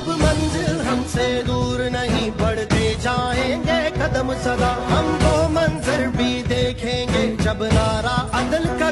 अब मंजिल हमसे दूर नहीं बढ़ते जाएँगे, कदम सदा हम वो मंजर भी देखेंगे, जब नारा अदल का